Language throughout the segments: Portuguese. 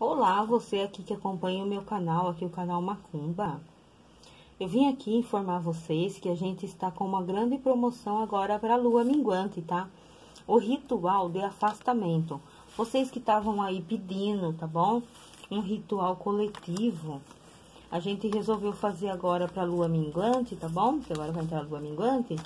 Olá, você aqui que acompanha o meu canal, aqui o canal Macumba. Eu vim aqui informar vocês que a gente está com uma grande promoção agora para a lua minguante, tá? O ritual de afastamento. Vocês que estavam aí pedindo, tá bom? Um ritual coletivo. A gente resolveu fazer agora para a lua minguante, tá bom? Que agora vai entrar a lua minguante.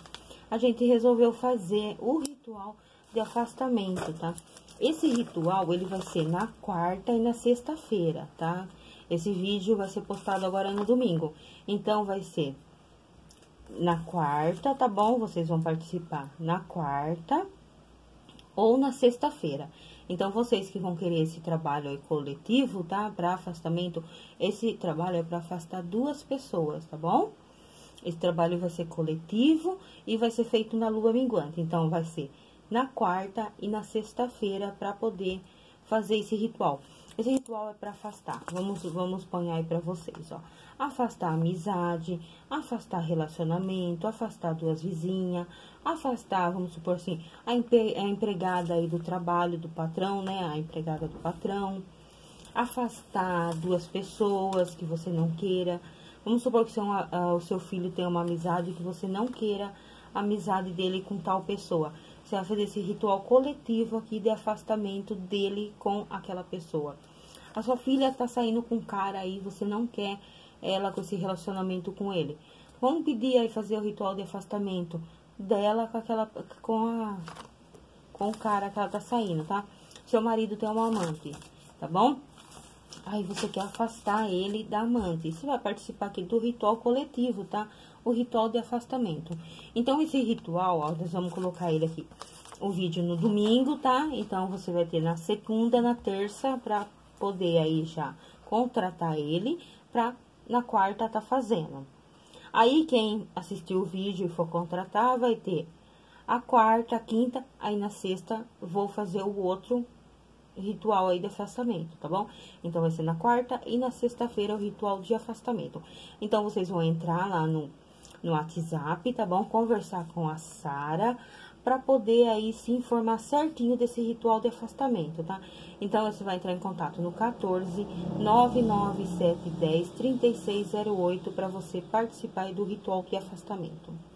A gente resolveu fazer o ritual de afastamento, tá? Esse ritual, ele vai ser na quarta e na sexta-feira, tá? Esse vídeo vai ser postado agora no domingo. Então, vai ser na quarta, tá bom? Vocês vão participar na quarta ou na sexta-feira. Então, vocês que vão querer esse trabalho coletivo, tá? Para afastamento, esse trabalho é para afastar duas pessoas, tá bom? Esse trabalho vai ser coletivo e vai ser feito na lua minguante. Então, vai ser na quarta e na sexta-feira para poder fazer esse ritual. Esse ritual é para afastar. Vamos, vamos pôr aí para vocês, ó. Afastar amizade, afastar relacionamento, afastar duas vizinhas, afastar, vamos supor assim, a, empre, a empregada aí do trabalho do patrão, né? A empregada do patrão. Afastar duas pessoas que você não queira. Vamos supor que seu, uh, o seu filho tem uma amizade que você não queira a amizade dele com tal pessoa. Você vai fazer esse ritual coletivo aqui de afastamento dele com aquela pessoa. A sua filha tá saindo com um cara aí, você não quer ela com esse relacionamento com ele. Vamos pedir aí fazer o ritual de afastamento dela com aquela com a com o cara que ela tá saindo, tá? Seu marido tem uma amante, tá bom? Aí você quer afastar ele da amante. Você vai participar aqui do ritual coletivo, tá? O ritual de afastamento. Então, esse ritual, ó, nós vamos colocar ele aqui, o vídeo no domingo, tá? Então, você vai ter na segunda, na terça, pra poder aí já contratar ele, pra na quarta tá fazendo. Aí, quem assistiu o vídeo e for contratar, vai ter a quarta, a quinta, aí na sexta vou fazer o outro ritual aí de afastamento, tá bom? Então, vai ser na quarta e na sexta-feira o ritual de afastamento. Então, vocês vão entrar lá no, no WhatsApp, tá bom? Conversar com a Sara para poder aí se informar certinho desse ritual de afastamento, tá? Então, você vai entrar em contato no 14 99710 3608 para você participar do ritual de afastamento.